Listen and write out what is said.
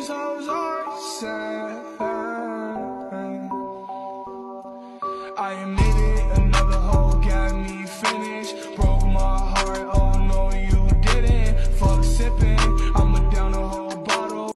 these hoes are sad I admit it.